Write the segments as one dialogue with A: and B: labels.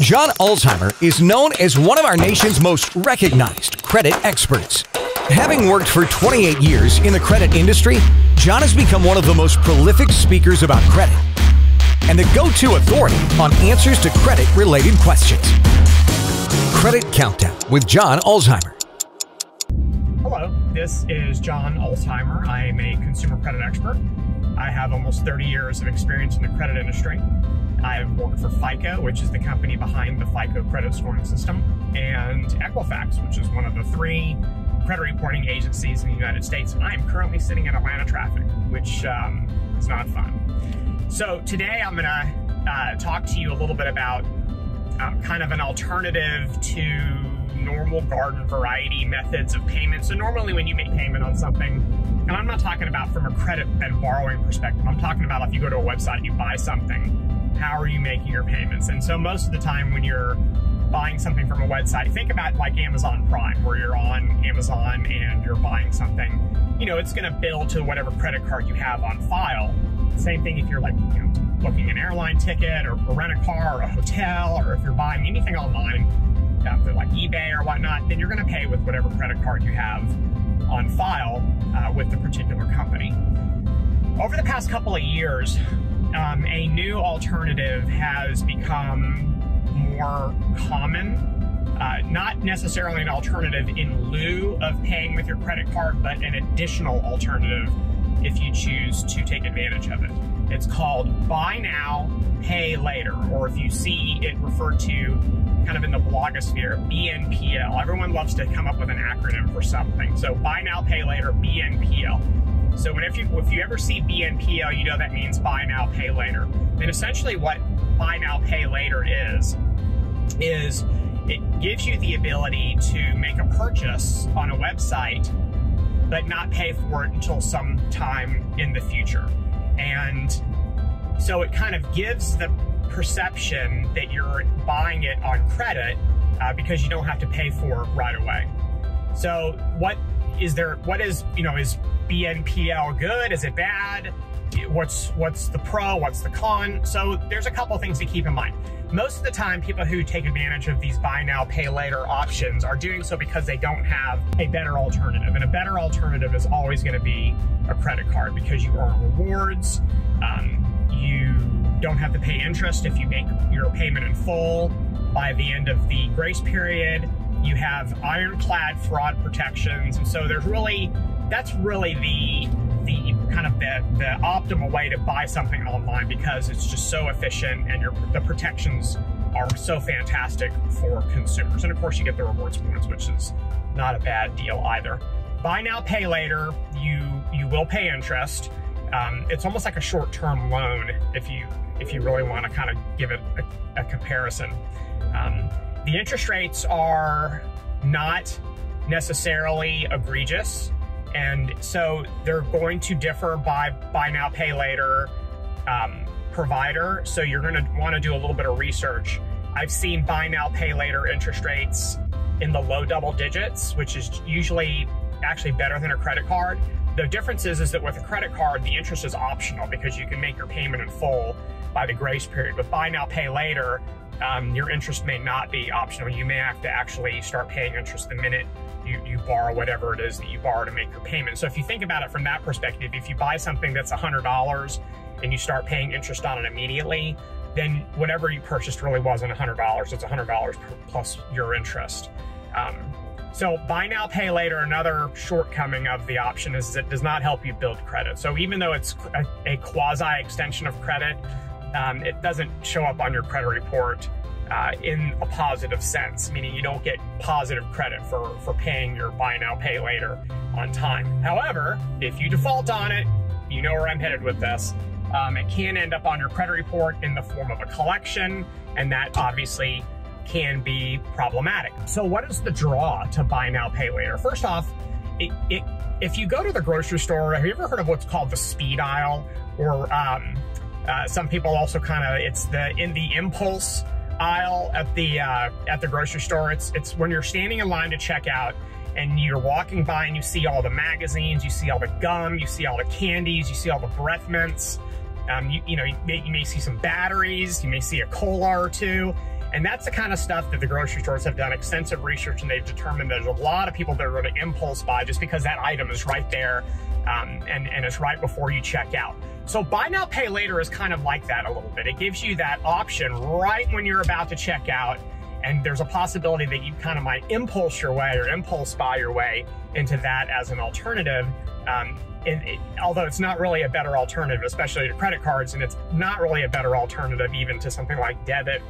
A: John Ulzheimer is known as one of our nation's most recognized credit experts. Having worked for 28 years in the credit industry, John has become one of the most prolific speakers about credit and the go to authority on answers to credit related questions. Credit Countdown with John Ulzheimer.
B: Hello, this is John Ulzheimer. I am a consumer credit expert. I have almost 30 years of experience in the credit industry. I've worked for FICO, which is the company behind the FICO credit scoring system, and Equifax, which is one of the three credit reporting agencies in the United States. And I am currently sitting in Atlanta traffic, which um, is not fun. So today I'm going to uh, talk to you a little bit about um, kind of an alternative to normal garden variety methods of payment. So normally when you make payment on something, and I'm not talking about from a credit and borrowing perspective, I'm talking about if you go to a website and you buy something, how are you making your payments? And so most of the time when you're buying something from a website, think about like Amazon Prime, where you're on Amazon and you're buying something, you know, it's going to bill to whatever credit card you have on file. Same thing if you're like, you know, booking an airline ticket or, or rent a car or a hotel, or if you're buying anything online, um, like eBay or whatnot, then you're going to pay with whatever credit card you have on file uh, with the particular company. Over the past couple of years, um, a new alternative has become more common. Uh, not necessarily an alternative in lieu of paying with your credit card, but an additional alternative if you choose to take advantage of it. It's called Buy Now, Pay Later, or if you see it referred to kind of in the blogosphere, BNPL. Everyone loves to come up with an acronym for something. So Buy Now, Pay Later, BNPL. So if you if you ever see BNPL, you know that means buy now, pay later. And essentially what buy now, pay later is, is it gives you the ability to make a purchase on a website, but not pay for it until some time in the future. And so it kind of gives the perception that you're buying it on credit uh, because you don't have to pay for it right away. So what is there, what is, you know, is BNPL good? Is it bad? What's what's the pro? What's the con? So there's a couple things to keep in mind. Most of the time, people who take advantage of these buy now, pay later options are doing so because they don't have a better alternative. And a better alternative is always going to be a credit card because you earn rewards. Um, you don't have to pay interest if you make your payment in full by the end of the grace period. You have ironclad fraud protections. And so there's really that's really the the kind of the, the optimal way to buy something online because it's just so efficient and your the protections are so fantastic for consumers. And of course you get the rewards points, which is not a bad deal either. Buy now, pay later, you you will pay interest. Um, it's almost like a short-term loan if you if you really want to kind of give it a, a comparison. Um, the interest rates are not necessarily egregious. And so they're going to differ by buy now, pay later um, provider. So you're going to want to do a little bit of research. I've seen buy now, pay later interest rates in the low double digits, which is usually actually better than a credit card. The difference is, is that with a credit card, the interest is optional because you can make your payment in full by the grace period. With buy now, pay later, um, your interest may not be optional. You may have to actually start paying interest the minute you, you borrow whatever it is that you borrow to make your payment. So if you think about it from that perspective, if you buy something that's $100 and you start paying interest on it immediately, then whatever you purchased really wasn't $100. It's $100 plus your interest. Um, so buy now, pay later, another shortcoming of the option is it does not help you build credit. So even though it's a, a quasi extension of credit, um, it doesn't show up on your credit report uh, in a positive sense, meaning you don't get positive credit for, for paying your buy now, pay later on time. However, if you default on it, you know where I'm headed with this. Um, it can end up on your credit report in the form of a collection, and that obviously can be problematic. So what is the draw to buy now, pay later? First off, it, it, if you go to the grocery store, have you ever heard of what's called the speed aisle? Or um, uh, some people also kind of, it's the in the impulse aisle at the uh, at the grocery store. It's it's when you're standing in line to check out and you're walking by and you see all the magazines, you see all the gum, you see all the candies, you see all the breath mints. Um, you, you know, you may, you may see some batteries, you may see a cola or two, And that's the kind of stuff that the grocery stores have done extensive research and they've determined there's a lot of people that are going to impulse buy just because that item is right there um, and, and it's right before you check out. So buy now, pay later is kind of like that a little bit. It gives you that option right when you're about to check out and there's a possibility that you kind of might impulse your way or impulse buy your way into that as an alternative. Um, it, although it's not really a better alternative, especially to credit cards, and it's not really a better alternative even to something like debit,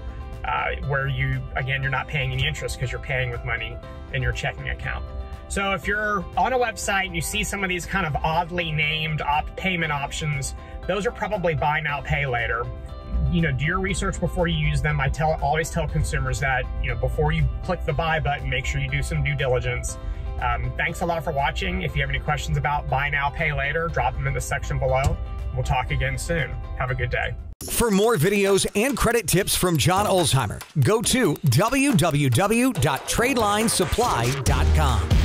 B: uh, where you, again, you're not paying any interest because you're paying with money in your checking account. So if you're on a website and you see some of these kind of oddly named op payment options, those are probably buy now, pay later you know, do your research before you use them. I tell always tell consumers that, you know, before you click the buy button, make sure you do some due diligence. Um, thanks a lot for watching. If you have any questions about buy now, pay later, drop them in the section below. We'll talk again soon. Have a good day.
A: For more videos and credit tips from John Ulzheimer, go to www.tradelinesupply.com.